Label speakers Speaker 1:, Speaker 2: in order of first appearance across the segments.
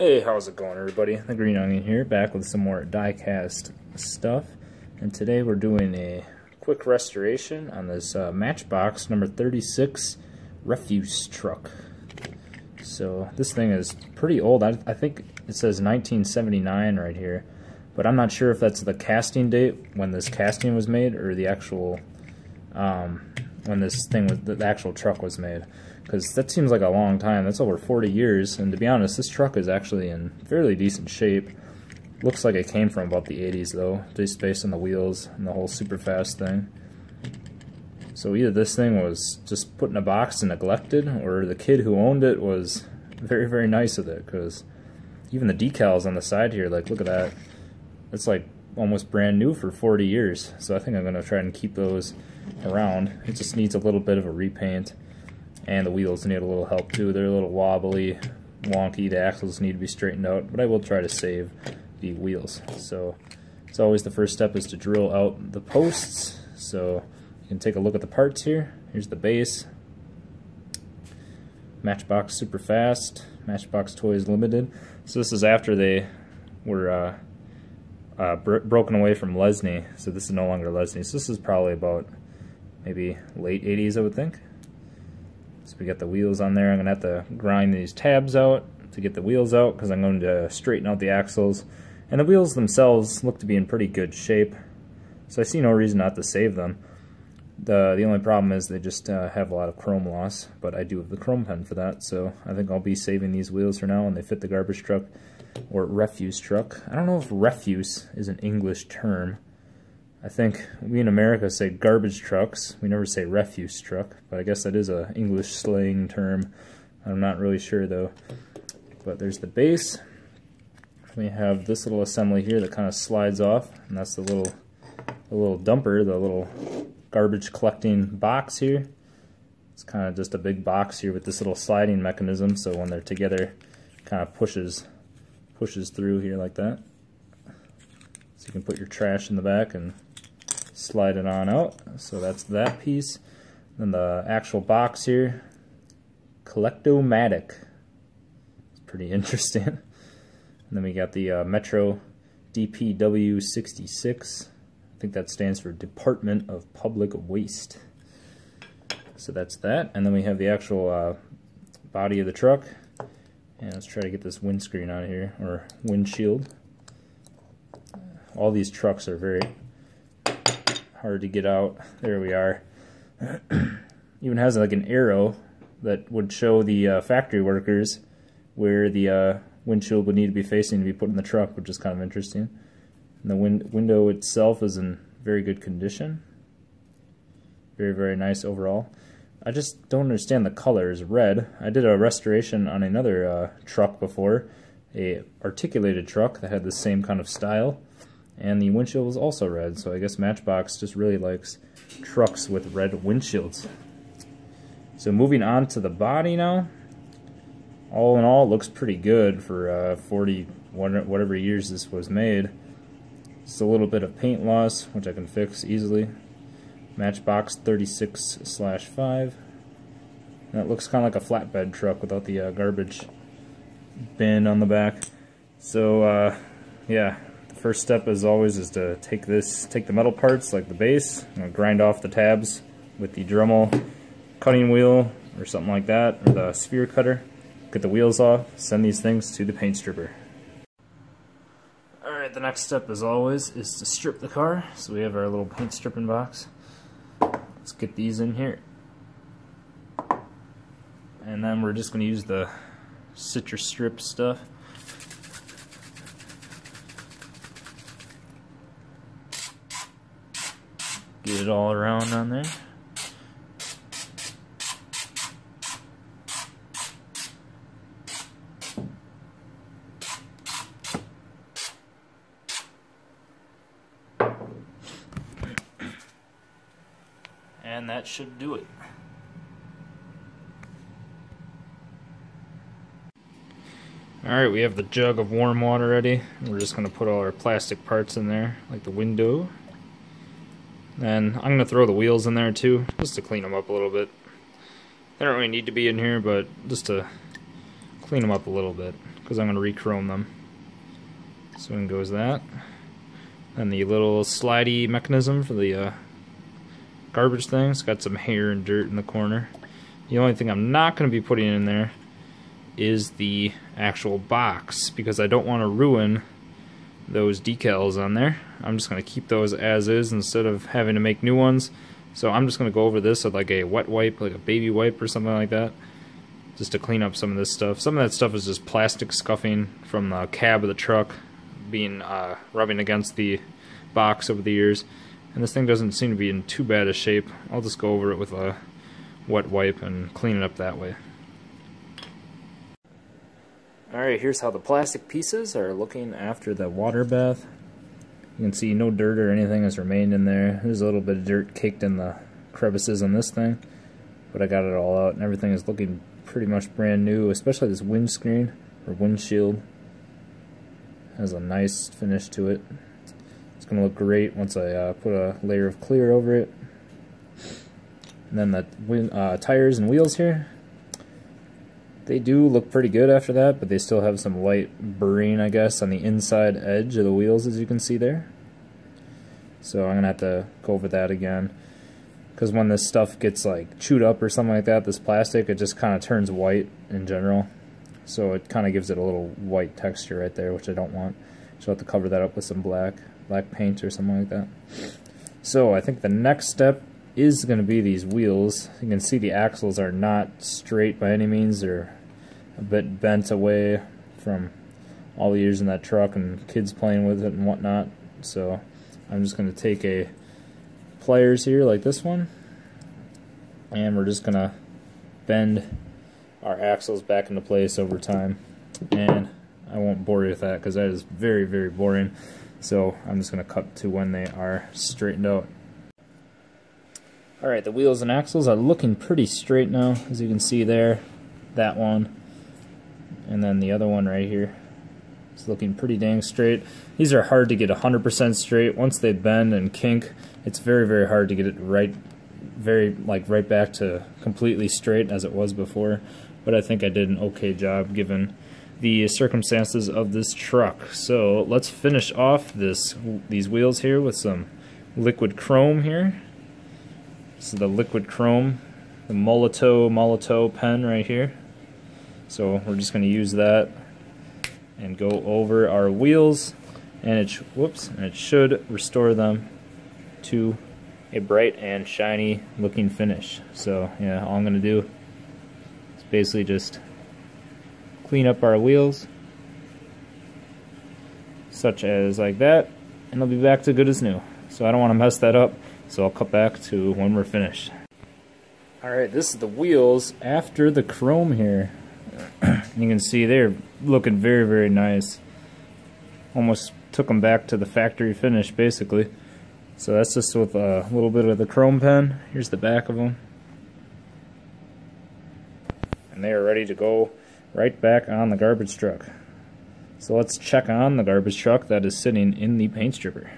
Speaker 1: Hey, how's it going everybody? The Green Onion here, back with some more die-cast stuff. And today we're doing a quick restoration on this uh, Matchbox number 36 refuse truck. So this thing is pretty old. I, I think it says 1979 right here. But I'm not sure if that's the casting date when this casting was made or the actual um, when this thing was the actual truck was made because that seems like a long time. That's over 40 years, and to be honest, this truck is actually in fairly decent shape. Looks like it came from about the 80s, though, just based on the wheels and the whole super fast thing. So either this thing was just put in a box and neglected, or the kid who owned it was very, very nice with it, because even the decals on the side here, like, look at that. It's like almost brand new for 40 years, so I think I'm going to try and keep those around. It just needs a little bit of a repaint and the wheels need a little help too. They're a little wobbly, wonky. The axles need to be straightened out, but I will try to save the wheels. So, it's always, the first step is to drill out the posts. So, you can take a look at the parts here. Here's the base. Matchbox Super Fast, Matchbox Toys Limited. So this is after they were uh, uh, broken away from Lesney. So this is no longer Lesney. So this is probably about maybe late 80s, I would think. So we got the wheels on there. I'm going to have to grind these tabs out to get the wheels out because I'm going to straighten out the axles. And the wheels themselves look to be in pretty good shape. So I see no reason not to save them. The, the only problem is they just uh, have a lot of chrome loss, but I do have the chrome pen for that, so I think I'll be saving these wheels for now and they fit the garbage truck or refuse truck. I don't know if refuse is an English term. I think we in America say garbage trucks. We never say refuse truck, but I guess that is a English slang term. I'm not really sure though. But there's the base. We have this little assembly here that kind of slides off, and that's the little the little dumper, the little garbage collecting box here. It's kind of just a big box here with this little sliding mechanism, so when they're together, kind of pushes pushes through here like that. So you can put your trash in the back and slide it on out. So that's that piece. Then the actual box here, Collectomatic. It's pretty interesting. and then we got the uh, Metro DPW66. I think that stands for Department of Public Waste. So that's that. And then we have the actual uh, body of the truck. And let's try to get this windscreen on here, or windshield. All these trucks are very hard to get out. There we are. Even has like an arrow that would show the uh, factory workers where the uh, windshield would need to be facing to be put in the truck, which is kind of interesting. And the win window itself is in very good condition. Very, very nice overall. I just don't understand the colors. Red. I did a restoration on another uh, truck before, a articulated truck that had the same kind of style and the windshield was also red, so I guess Matchbox just really likes trucks with red windshields. So moving on to the body now, all in all, looks pretty good for uh, 40 whatever years this was made. Just a little bit of paint loss, which I can fix easily. Matchbox 36 slash 5. That looks kind of like a flatbed truck without the uh, garbage bin on the back. So, uh, yeah, first step as always is to take this, take the metal parts like the base, grind off the tabs with the Dremel cutting wheel or something like that, or the sphere cutter. Get the wheels off, send these things to the paint stripper. Alright, the next step as always is to strip the car. So we have our little paint stripping box. Let's get these in here. And then we're just going to use the Citristrip stuff. Get it all around on there. And that should do it. Alright, we have the jug of warm water ready. We're just going to put all our plastic parts in there, like the window. And I'm going to throw the wheels in there too, just to clean them up a little bit. They don't really need to be in here, but just to clean them up a little bit because I'm going to re-chrome them. So in goes that. And the little slidey mechanism for the uh, garbage thing. It's got some hair and dirt in the corner. The only thing I'm not going to be putting in there is the actual box because I don't want to ruin those decals on there. I'm just going to keep those as is instead of having to make new ones. So I'm just going to go over this with like a wet wipe, like a baby wipe or something like that, just to clean up some of this stuff. Some of that stuff is just plastic scuffing from the cab of the truck being uh, rubbing against the box over the years. And this thing doesn't seem to be in too bad a shape. I'll just go over it with a wet wipe and clean it up that way. Alright, here's how the plastic pieces are looking after the water bath. You can see no dirt or anything has remained in there. There's a little bit of dirt caked in the crevices on this thing, but I got it all out and everything is looking pretty much brand new, especially this windscreen or windshield. Has a nice finish to it. It's going to look great once I uh, put a layer of clear over it. And then the wind, uh, tires and wheels here, they do look pretty good after that, but they still have some light burring, I guess, on the inside edge of the wheels, as you can see there. So I'm going to have to go over that again. Because when this stuff gets like chewed up or something like that, this plastic, it just kind of turns white in general. So it kind of gives it a little white texture right there, which I don't want. So I'll have to cover that up with some black, black paint or something like that. So I think the next step is going to be these wheels. You can see the axles are not straight by any means. They're a bit bent away from all the years in that truck and kids playing with it and whatnot. So I'm just going to take a pliers here like this one and we're just going to bend our axles back into place over time. And I won't bore you with that because that is very, very boring. So I'm just going to cut to when they are straightened out. Alright, the wheels and axles are looking pretty straight now, as you can see there. That one and then the other one right here is looking pretty dang straight. These are hard to get 100% straight. Once they bend and kink, it's very, very hard to get it right, very, like, right back to completely straight as it was before. But I think I did an okay job given the circumstances of this truck. So let's finish off this these wheels here with some liquid chrome here. This is the liquid chrome, the Molotow Molotow pen right here. So we're just going to use that and go over our wheels and it whoops and it should restore them to a bright and shiny looking finish. So yeah, all I'm going to do is basically just clean up our wheels such as like that and they'll be back to good as new. So I don't want to mess that up so I'll cut back to when we're finished. Alright, this is the wheels after the chrome here you can see they're looking very, very nice. Almost took them back to the factory finish, basically. So that's just with a little bit of the chrome pen. Here's the back of them. And they are ready to go right back on the garbage truck. So let's check on the garbage truck that is sitting in the paint stripper.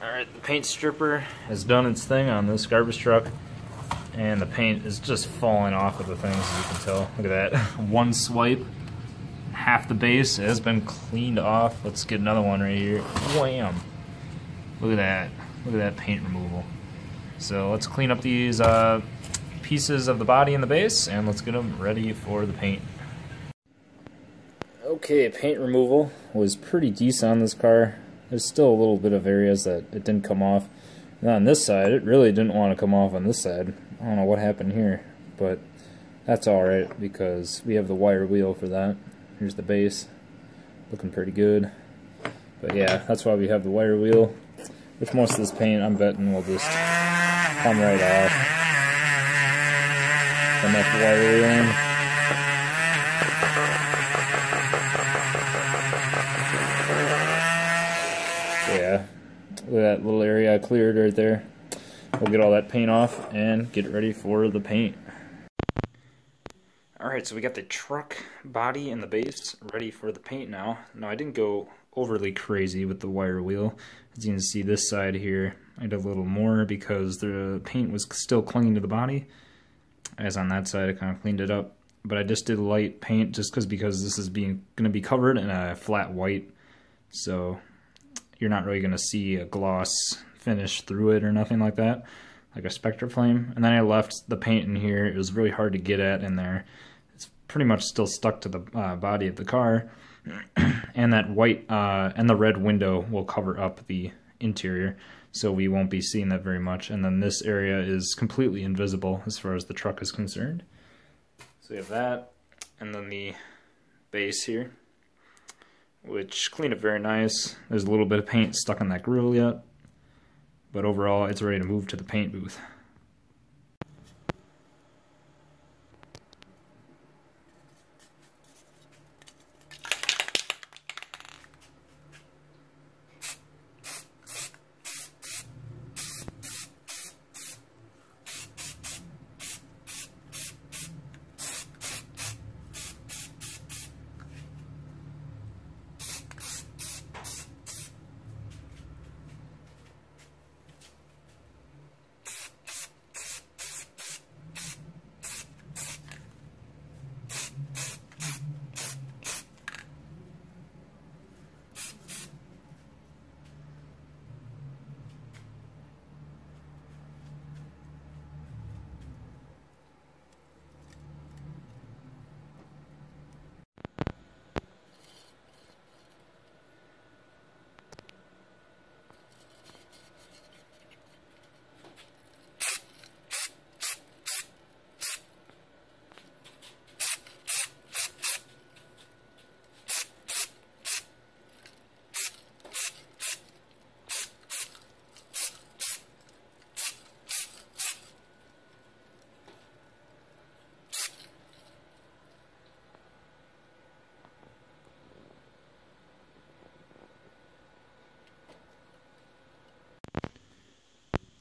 Speaker 1: Alright, the paint stripper has done its thing on this garbage truck and the paint is just falling off of the things as you can tell. Look at that. One swipe, half the base has been cleaned off. Let's get another one right here. Wham! Look at that. Look at that paint removal. So let's clean up these uh, pieces of the body and the base and let's get them ready for the paint. Okay, paint removal was pretty decent on this car. There's still a little bit of areas that it didn't come off. And on this side, it really didn't want to come off on this side. I don't know what happened here, but that's alright because we have the wire wheel for that. Here's the base, looking pretty good. But yeah, that's why we have the wire wheel, which most of this paint I'm betting will just come right off. Enough wire wheel in. yeah, look at that little area I cleared right there. We'll get all that paint off and get ready for the paint. Alright, so we got the truck body and the base ready for the paint now. Now I didn't go overly crazy with the wire wheel. As you can see this side here, I did a little more because the paint was still clinging to the body. As on that side, I kind of cleaned it up. but I just did light paint just because because this is being going to be covered in a flat white, so you're not really going to see a gloss finish through it or nothing like that, like a Spectraflame. And then I left the paint in here. It was really hard to get at in there. It's pretty much still stuck to the uh, body of the car, and that white uh, and the red window will cover up the interior so we won't be seeing that very much. And then this area is completely invisible as far as the truck is concerned. So we have that, and then the base here, which cleaned up very nice. There's a little bit of paint stuck on that grill yet, but overall it's ready to move to the paint booth.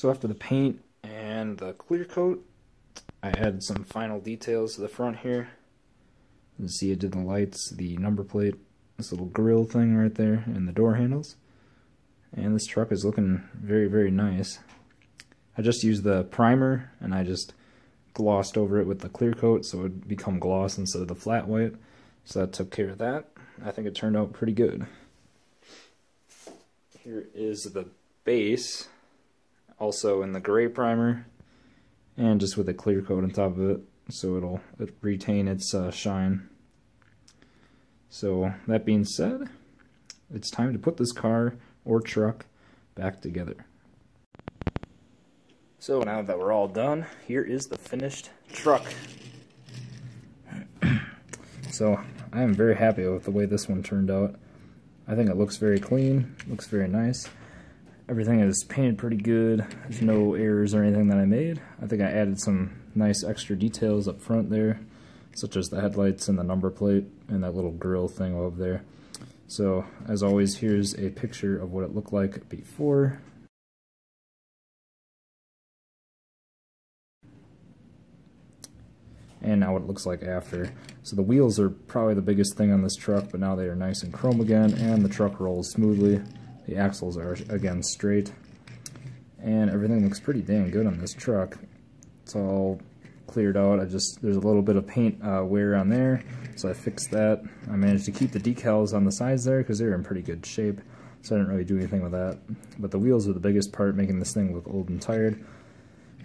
Speaker 1: So after the paint and the clear coat, I added some final details to the front here. You can see I did the lights, the number plate, this little grill thing right there, and the door handles. And this truck is looking very, very nice. I just used the primer and I just glossed over it with the clear coat so it would become gloss instead of the flat white. So that took care of that. I think it turned out pretty good. Here is the base also in the gray primer and just with a clear coat on top of it so it'll retain its uh, shine. So that being said, it's time to put this car or truck back together. So now that we're all done, here is the finished truck. so I am very happy with the way this one turned out. I think it looks very clean, looks very nice. Everything is painted pretty good. There's no errors or anything that I made. I think I added some nice extra details up front there, such as the headlights and the number plate and that little grill thing over there. So, as always, here's a picture of what it looked like before. And now what it looks like after. So the wheels are probably the biggest thing on this truck, but now they are nice and chrome again, and the truck rolls smoothly. The axles are, again, straight. And everything looks pretty damn good on this truck. It's all cleared out. I just There's a little bit of paint uh, wear on there, so I fixed that. I managed to keep the decals on the sides there because they're in pretty good shape, so I didn't really do anything with that. But the wheels are the biggest part, making this thing look old and tired.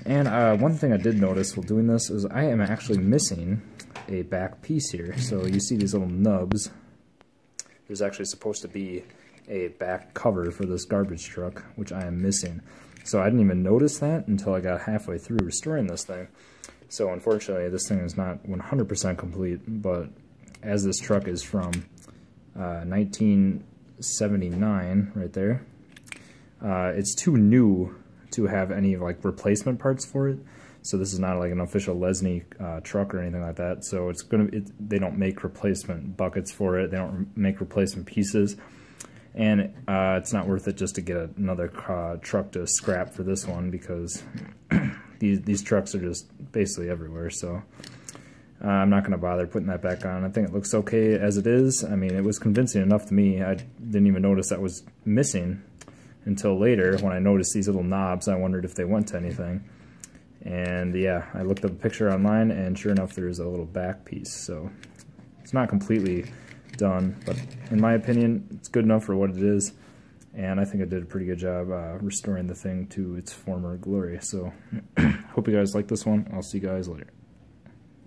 Speaker 1: And uh, one thing I did notice while doing this is I am actually missing a back piece here. So you see these little nubs. There's actually supposed to be a back cover for this garbage truck, which I am missing. So I didn't even notice that until I got halfway through restoring this thing. So unfortunately, this thing is not 100% complete, but as this truck is from uh, 1979, right there, uh, it's too new to have any like replacement parts for it. So this is not like an official Lesney uh, truck or anything like that. So it's gonna, it, they don't make replacement buckets for it. They don't make replacement pieces and uh, it's not worth it just to get another uh, truck to scrap for this one because these these trucks are just basically everywhere. So uh, I'm not going to bother putting that back on. I think it looks okay as it is. I mean, it was convincing enough to me. I didn't even notice that was missing until later when I noticed these little knobs. I wondered if they went to anything. And yeah, I looked up a picture online, and sure enough, there's a little back piece. So it's not completely done, but in my opinion, it's good enough for what it is. And I think I did a pretty good job uh, restoring the thing to its former glory. So hope you guys like this one. I'll see you guys later.